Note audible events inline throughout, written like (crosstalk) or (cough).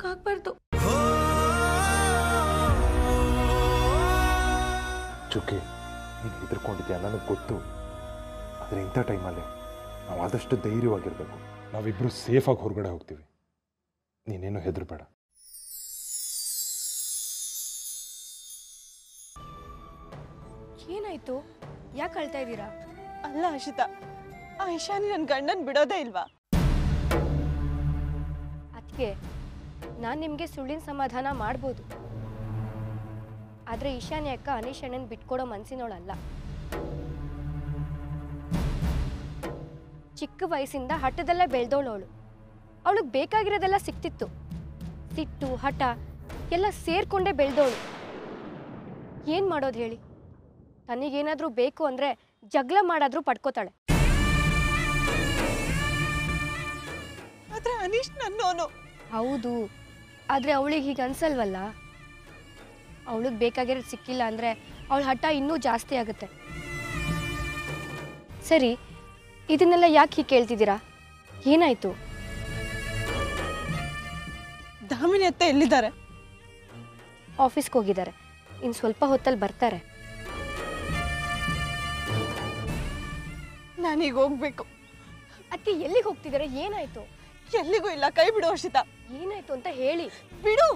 ಹಾಗಾಗ್ಬಾರ್ದು ಚುಕ್ಕಿ ನೀನು ಹೆದರ್ಕೊಂಡಿದ್ದೆ ನನಗೆ ಗೊತ್ತು. ಆದರೆ ಇಂಥ ಟೈಮಲ್ಲಿ ನಾವು ಆದಷ್ಟು ಧೈರ್ಯವಾಗಿರಬೇಕು. ನಾವಿಬ್ಬರು ಸೇಫಾಗಿ ಹೊರಗಡೆ ಹೋಗ್ತೀವಿ. ನೀನೇನು ಹೆದರ್ಬೇಡ. ಏನಾಯ್ತು? ಯಾಕೆ ಅಳ್ತಾ ಇದ್ದೀರಾ? ಅಲ್ಲ ಹರ್ಷಿತಾ. ಆ ಇಶಾನಿ ನನ್ನ ಗಂಡನ್ ಬಿಡೋದೇ ಇಲ್ವಾ? ಅದಕ್ಕೆ ನಾನು ನಿಮಗೆ ಸುಳ್ಳಿನ ಸಮಾಧಾನ ಮಾಡ್ಬೋದು. ಆದರೆ ಈಶಾನ್ಯ ಅಕ್ಕ ಅನೀಶ್ ಅಣ್ಣನ ಬಿಟ್ಕೊಡೋ ಮನಸ್ಸಿನೋಳಲ್ಲ ಚಿಕ್ಕ ವಯಸ್ಸಿಂದ ಹಠದಲ್ಲೇ ಬೆಳೆದವಳು ಅವಳು ಅವಳಿಗೆ ಬೇಕಾಗಿರೋದೆಲ್ಲ ಸಿಕ್ತಿತ್ತು. ಸಿಟ್ಟು ಹಠ ಎಲ್ಲ ಸೇರ್ಕೊಂಡೇ ಬೆಳೆದವಳು ಏನು ಮಾಡೋದು ಹೇಳಿ? ತನಗೇನಾದರೂ ಬೇಕು ಅಂದರೆ ಜಗಳ ಮಾಡಾದರೂ ಪಡ್ಕೋತಾಳೆ. ಆದ್ರೆ ಅನೀಶ್ ನನ್ನೋನು. ಹೌದು. ಆದರೆ ಅವಳಿಗೆ ಹೀಗೆ ಅನ್ಸಲ್ವಲ್ಲ? ಅವಳಿಗೆ ಬೇಕಾಗಿರೋದು ಸಿಕ್ಕಿಲ್ಲ ಅಂದರೆ ಅವಳ ಹಠ ಇನ್ನೂ ಜಾಸ್ತಿ ಆಗುತ್ತೆ. ಸರಿ ಇದನ್ನೆಲ್ಲ ಯಾಕೆ ಹೀಗೆ ಕೇಳ್ತಿದ್ದೀರಾ? ಏನಾಯ್ತು? ದಾಮಿನಿ ಅತ್ತೆ ಎಲ್ಲಿದ್ದಾರೆ? ಆಫೀಸ್ಗೆ ಹೋಗಿದ್ದಾರೆ. ಇನ್ನು ಸ್ವಲ್ಪ ಹೊತ್ತಲ್ಲಿ ಬರ್ತಾರೆ. ನಾನೀಗ ಹೋಗ್ಬೇಕು. ಅತ್ತೆ ಎಲ್ಲಿಗೆ ಹೋಗ್ತಿದ್ದಾರೆ? ಏನಾಯ್ತು? ಎಲ್ಲಿಗೂ ಇಲ್ಲ ಕೈ ಬಿಡು ಹರ್ಷಿತಾ. ಏನಾಯ್ತು ಅಂತ ಹೇಳಿ. ಬಿಡು!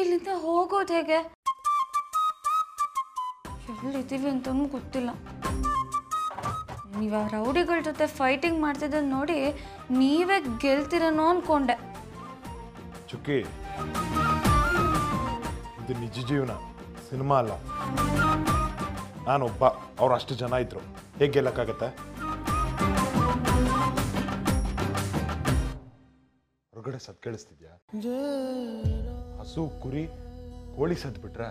ಇಲ್ಲಿಂದ ಹೋಗೋದು ಹೇಗೆ? ಎಲ್ಲಿದ್ದೀವಿ ಅಂತನೂ ಗೊತ್ತಿಲ್ಲ. ನೀವು ಆ ರೌಡಿಗಳ ಜೊತೆ ಫೈಟಿಂಗ್ ಮಾಡ್ತಿದ್ದ ನೋಡಿ ನೀವೇ ಗೆಲ್ತಿರನೋ ಅನ್ಕೊಂಡೆ. ಚುಕ್ಕಿ ಇದು ನಿಜ ಜೀವನ ಸಿನಿಮಾ ಅಲ್ಲ. ನಾನೊಬ್ಬ ಅವ್ರು ಅಷ್ಟು ಜನ ಇದ್ರು. ಹೇಗೆ ಗೆಲ್ಲಕ್ಕಾಗತ್ತೆ? ಹೊರಗಡೆ ಸದ್ ಕೇಳಿಸ್ತಿದ್ಯಾ? ಹಸು, ಕುರಿ, ಕೋಳಿ ಸದ್ ಬಿಟ್ರೆ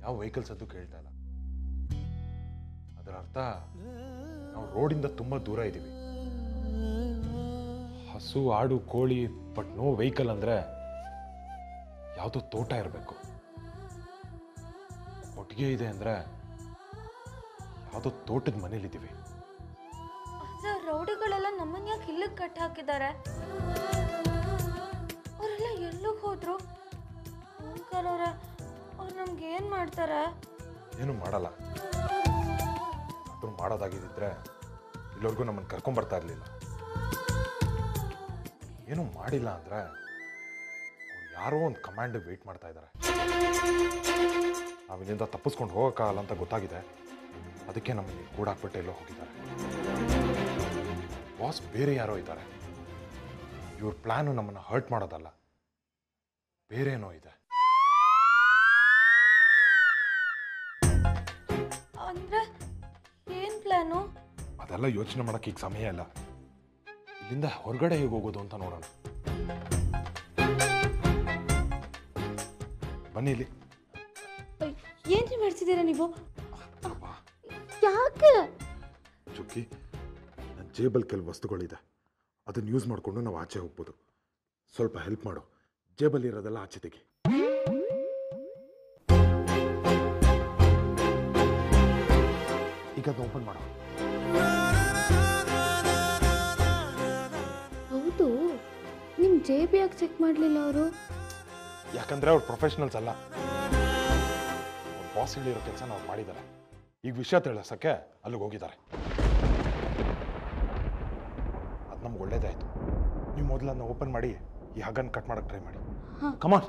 ಯಾವ ವೆಹಿಕಲ್ ಸದ್ದು ಕೇಳ್ತಾ ಇಲ್ಲ. ಅದರ ಅರ್ಥ, ನಾವು ರೋಡಿಂದ ತುಂಬಾ ದೂರ ಇದ್ದೀವಿ. ಹಸು, ಆಡು, ಕೋಳಿ ಬಟ್ ನೋ ವೆಹಿಕಲ್ ಅಂದ್ರೆ ಯಾವುದೋ ತೋಟ ಇರಬೇಕು. ಕೊಟ್ಟಿಗೆ ಇದೆ ಅಂದ್ರೆ ಯಾವುದೋ ತೋಟದ ಮನೇಲಿದ್ದೀವಿ ಆದ್ರೆ ರೌಡಿಗಳೆಲ್ಲ ನಮ್ಮನ್ನ ಯಾಕೆ ಇಲ್ಲಿಗೆ ಕಟ್ ಹಾಕಿದ್ದಾರೆ ಅವರೆಲ್ಲ ಎಲ್ಲಿಗೆ ಹೋದ್ರು? ಓಂಕಾರ್ ಅವ್ರೆ ಅವ್ರು ನಮ್ಗೆ ಏನು ಮಾಡ್ತಾರೆ? ಏನು ಮಾಡಲ್ಲ. ಅದ್ರ ಮಾಡೋದಾಗಿದ್ದಿದ್ರೆ ಇಲ್ಲಿವರೆಗೂ ನಮ್ಮನ್ನು ಕರ್ಕೊಂಬರ್ತಾ ಇರಲಿಲ್ಲ. ಏನು ಮಾಡಿಲ್ಲ ಅಂದ್ರೆ ಯಾರೋ ಒಂದು ಕಮಾಂಡ್ ವೆಯ್ಟ್ ಮಾಡ್ತಾ ಇದ್ದಾರೆ. ನಾವು ಇಲ್ಲಿಂದ ತಪ್ಪಿಸ್ಕೊಂಡು ಹೋಗೋಕ್ಕಾಗಲ್ಲ ಅಂತ ಗೊತ್ತಾಗಿದೆ. ಅದಕ್ಕೆ ನಮ್ಮನ್ನು ಕೂಡಾಕ್ಬಿಟ್ಟು ಎಲ್ಲೋ ಹೋಗಿದ್ದಾರೆ. ಬಾಸ್ ಬೇರೆ ಯಾರೋ ಇದ್ದಾರೆ. ಇವ್ರ ಪ್ಲ್ಯಾನು ನಮ್ಮನ್ನು ಹರ್ಟ್ ಮಾಡೋದಲ್ಲ. ಬೇರೇನೋ ಏನೋ ಇದೆ. ಅಂದ್ರೆ ಏನ್ ಪ್ಲಾನು? ಅದೆಲ್ಲ ಯೋಚನೆ ಮಾಡಕ್ಕೆ ಈಗ ಸಮಯ ಇಲ್ಲ. ಇಲ್ಲಿಂದ ಹೊರಗಡೆ ಹೇಗೆ ಹೋಗೋದು ಅಂತ ನೋಡೋಣ. ಬನ್ನಿ ಇಲ್ಲಿ. ಏನ್ರಿ ಮಾಡ್ತಿದ್ದೀರಾ ನೀವು? ಚುಕ್ಕಿ ನನ್ನ ಜೇಬಲ್ ಕೆಲವು ವಸ್ತುಗಳಿದೆ. ಅದನ್ನ ಯೂಸ್ ಮಾಡಿಕೊಂಡು ನಾವು ಆಚೆ ಹೋಗ್ಬೋದು. ಸ್ವಲ್ಪ ಹೆಲ್ಪ್ ಮಾಡು. ಜೇಬಲ್ ಇರೋದೆಲ್ಲ ಆಚೆ ತೆಗಿ. ಈಗ ಅದನ್ನ ಓಪನ್ ಮಾಡು. ಹೌದು. ನಿಮ್ಮ ಜೆ ಬಿ ಯಾಕೆ ಚೆಕ್ ಮಾಡ್ಲಿಲ್ಲ ಅವರು? ಯಾಕಂದ್ರೆ ಅವ್ರು ಪ್ರೊಫೆಷನಲ್ಸ್ ಅಲ್ಲ. ಬಾಸ್ ಹೇಳಿರೋ ಕೆಲಸ ನಾವು ಮಾಡಿದ್ದಾರೆ. ಈಗ ವಿಷಯ ತಿಳಿಸಕ್ಕೆ ಅಲ್ಲಿಗೆ ಹೋಗಿದ್ದಾರೆ. ನೀವು ಮೊದಲು ಅದನ್ನ ಓಪನ್ ಮಾಡಿ ಈ ಹಗ್ಗನ್ನು ಕಟ್ ಮಾಡಕ್ಕೆ ಟ್ರೈ ಮಾಡಿ. ಕಮಾನ್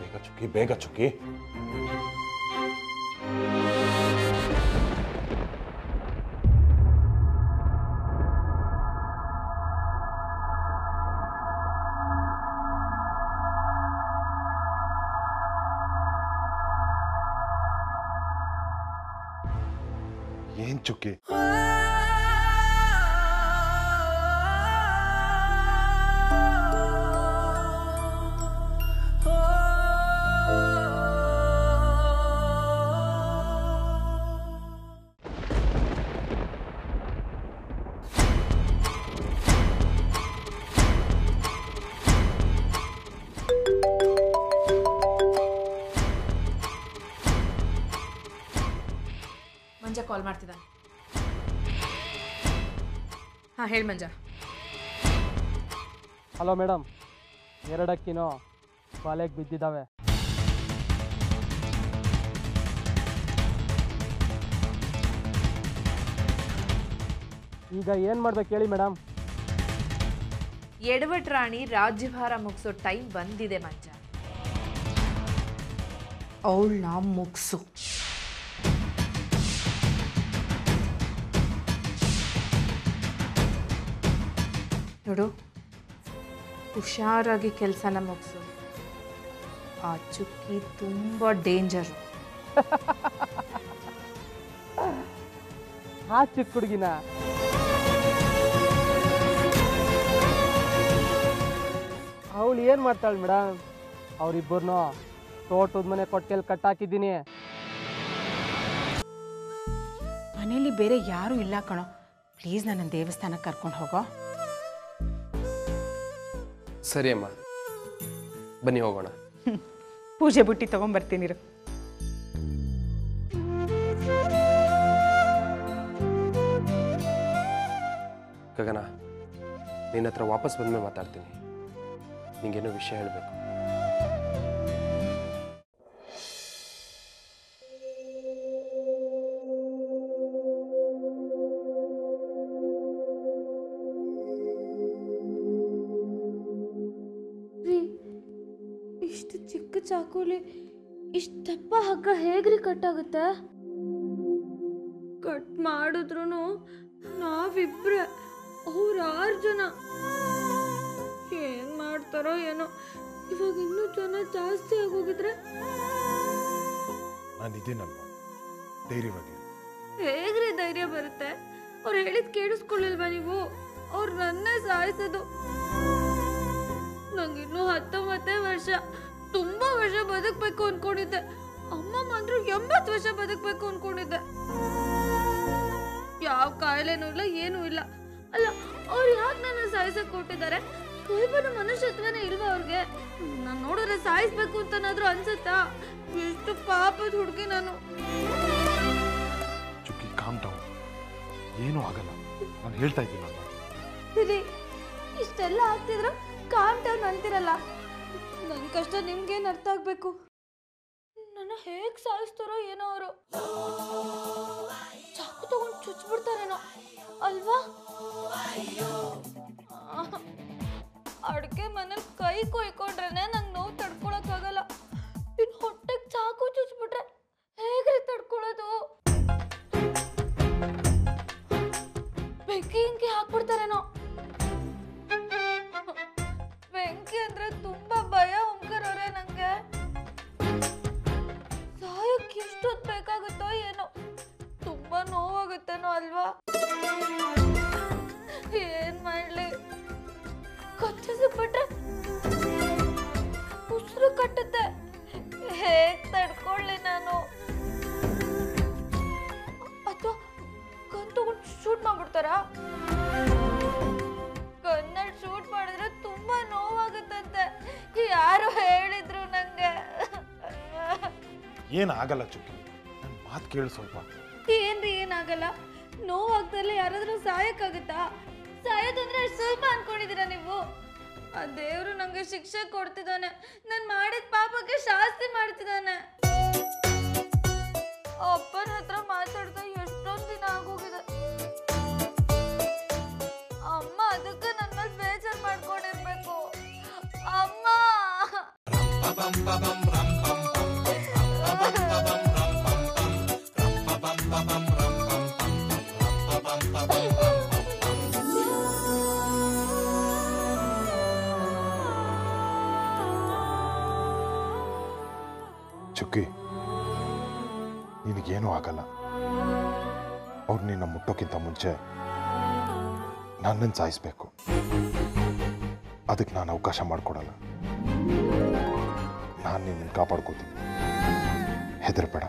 ಬೇಗ ಚುಕ್ಕಿ ಬೇಗ ಚುಕ್ಕಿ. ಏನ್ ಚುಕ್ಕಿ ಹಾಂ ಹೇಳಿ ಮಂಜ. ಹಲೋ ಮೇಡಮ್ ಎರಡಕ್ಕಿನೋ ಕಾಲೇಜ್ ಬಿದ್ದಿದ್ದಾವೆ. ಈಗ ಏನು ಮಾಡ್ಬೇಕು ಹೇಳಿ ಮೇಡಮ್? ಎಡವಟ್ ರಾಣಿ ರಾಜ್ಯಭಾರ ಮುಗಿಸೋ ಟೈಮ್ ಬಂದಿದೆ ಮಂಜ. ಅವಳನ್ನ ಮುಗಿಸು. ನೋಡು. ಹುಷಾರಾಗಿ ಕೆಲಸನ ಮುಗಿಸು. ಆ ಚುಕ್ಕಿ ತುಂಬ ಡೇಂಜರು. (laughs) ಆ ಚಿಕ್ಕ ಹುಡುಗಿನ. ಅವಳು ಏನು ಮಾಡ್ತಾಳೆ ಮೇಡಮ್ ಅವರಿಬ್ಬರನ್ನೂ ತೋಟದ ಮನೆ ಕೊಟ್ಟೆಲ್ಲಿ ಕಟ್ಟಾಕಿದ್ದೀನಿ. ಮನೇಲಿ ಬೇರೆ ಯಾರೂ ಇಲ್ಲ ಕಣೋ. ಪ್ಲೀಸ್ ನನ್ನ ದೇವಸ್ಥಾನಕ್ಕೆ ಕರ್ಕೊಂಡು ಹೋಗೋ. ಸರಿ ಅಮ್ಮ. ಬನ್ನಿ ಹೋಗೋಣ. ಪೂಜೆ ಬುಟ್ಟಿ ತಗೊಂಡ್ಬರ್ತೀನಿ. ಗಗನ ನಿನ್ನ ಹತ್ರ ವಾಪಸ್ ಬಂದ್ಮೇಲೆ ಮಾತಾಡ್ತೀನಿ. ನಿಂಗೇನೋ ವಿಷಯ ಹೇಳಬೇಕು. ಇಷ್ಟು ದಪ್ಪ ಹಗ್ಗ ಹೇಗ್ರಿ ಕಟ್ ಆಗುತ್ತೆ ಕಟ್ ಮಾಡಿದ್ರು ನಾವಿಬ್ರೆ ಅವ್ರ ಆರು ಜನ. ಏನ್ ಮಾಡ್ತಾರೋ ಏನೋ ಇವಾಗ ಇನ್ನೂ ಜನ ಜಾಸ್ತಿ ಆಗೋಗಿದ್ರೆ? ನಾನು ಇದೀನಲ್ವಾ ಧೈರ್ಯವಾಗಿ. ಹೇಗ್ರಿ ಧೈರ್ಯ ಬರುತ್ತೆ? ಅವ್ರು ಹೇಳಿದ್ ಕೇಳಿಸ್ಕೊಳ್ಳಿಲ್ವಾ ನೀವು? ಅವ್ರು ನನ್ನೇ ಸಾಯಿಸೋದು. ನಂಗಿನ್ನೂ ಹತ್ತೊಂಬತ್ತೇ ವರ್ಷ. ತುಂಬಾ ವರ್ಷ ಬದುಕ್ಬೇಕು ಅನ್ಕೊಂಡಿದ್ದೆ. ಅಮ್ಮ ಮಾತ್ರ ಎಂಬತ್ತು ವರ್ಷ ಬದುಕ್ಬೇಕು ಅನ್ಕೊಂಡಿದ್ದೆ. ಯಾವ ಕಾಯಿಲೆನೂ ಇಲ್ಲ ಏನೂ ಇಲ್ಲ. ಅಲ್ಲ ಅವ್ರು ಯಾಕೆ ನನ್ನ ಸಾಯಿಸಕ್ ಕೊಟ್ಟಿದ್ದಾರೆ? ಸ್ವಲ್ಪನೂ ಮನುಷ್ಯತ್ವನೇ ಇಲ್ವಾ ಅವ್ರಿಗೆ? ನಾನು ನೋಡಿದ್ರೆ ಸಾಯಿಸ್ಬೇಕು ಅಂತನಾದ್ರೂ ಅನ್ಸುತ್ತಾ? ಎಷ್ಟು ಪಾಪದ ಹುಡುಗಿ ನಾನು. ಚುಕ್ಕಿ ಕಾಮ್ ಡೌನ್ ಏನೂ ಆಗಲ್ಲ. ನಾನು ಹೇಳ್ತಾ ಇದ್ದೀನಿ ಇಷ್ಟೆಲ್ಲ ಆಗ್ತಿದ್ರು ಕಾಮ್ ಡೌನ್ ಅಂತಿರಲ್ಲ. ನನ್ನ ಕಷ್ಟ ನಿಮ್ಗೇನು ಅರ್ಥ ಆಗ್ಬೇಕು? ನನ್ನ ಹೇಗ್ ಸಾಯಿಸ್ತಾರೋ ಏನೋ ಅವರು. ಚಾಕು ತಗೊಂಡು ಚುಚ್ಬಿಡ್ತಾರೇನೋ. ಅಲ್ವಾ? ಅಡ್ಗೆ ಮನೇಲಿ ಕೈ ಕೊಯ್ಕೊಂಡ್ರೇನೆ ನಂಗೆ ನೋವು ತಡ್ಕೊಳಕ್ಕಾಗಲ್ಲ. ಇನ್ನು ಹೊಟ್ಟೆಗೆ ಚಾಕು ಚುಚ್ಬಿಟ್ರೆ ಹೇಗ್ರಿ ತಡ್ಕೊಳ್ಳೋದು ಕಚ್ಚಿಸ್ಬಿಟ್ರೆ ಉಸಿರು ಕಟ್ಟುತ್ತೆ ಹೇಗ್ ತಡ್ಕೊಳ್ಳಿ ನಾನು? ಅಥವಾ ಗನ್ ತಗೊಂಡು ಶೂಟ್ ಮಾಡ್ಬಿಡ್ತಾರಾ? ಗನ್ನಲ್ಲಿ ಶೂಟ್ ಮಾಡಿದ್ರೆ ತುಂಬಾ ನೋವಾಗುತ್ತಂತೆ. ಯಾರು ಹೇಳಿದ್ರು ನಂಗೆ. ಏನಾಗಲ್ಲ ಚುಕ್ಕಿ ನನ್ನ ಮಾತು ಕೇಳು ಸ್ವಲ್ಪ. ಏನ್ರಿ ಏನಾಗಲ್ಲ? ನೋವಾಗ್ದಲ್ಲಿ ಯಾರಾದ್ರೂ ಸಾಯಕ್ಕಾಗುತ್ತಾ ಸಾಯೋದಂದ್ರೆ ಸ್ವಲ್ಪ ಸುಲಭ ಅನ್ಕೊಂಡಿದೀರಾ ನೀವು? ಆ ದೇವರು ನಂಗೆ ಶಿಕ್ಷೆ ಕೊಡ್ತಿದ್ದಾನೆ. ನಾನು ಮಾಡಿದ ಪಾಪಕ್ಕೆ ಶಾಸ್ತಿ ಮಾಡ್ತಿದ್ದಾನೆ. ಅಪ್ಪನ ಹತ್ರ ಮಾತಾಡ್ತಾ ಎಷ್ಟೊಂದು ದಿನ ಆಗೋಗಿದೆ. ಅಮ್ಮ ಅದಕ್ಕೆ ನನ್ನ ಮೇಲೆ ಬೇಜಾರ್ ಮಾಡ್ಕೊಂಡಿರ್ಬೇಕು. ಅಮ್ಮ! ಚುಕ್ಕಿ. ನಿನಗೇನೂ ಆಗಲ್ಲ. ಅವ್ರು ನಿನ್ನ ಮುಟ್ಟೋಕ್ಕಿಂತ ಮುಂಚೆ ನನ್ನನ್ನು ಸಾಯಿಸ್ಬೇಕು. ಅದಕ್ಕೆ ನಾನು ಅವಕಾಶ ಮಾಡಿಕೊಡಲ್ಲ. ನಾನು ನಿನ್ನನ್ನು ಕಾಪಾಡ್ಕೋತೀನಿ. ಹೆದರ್ಬೇಡ.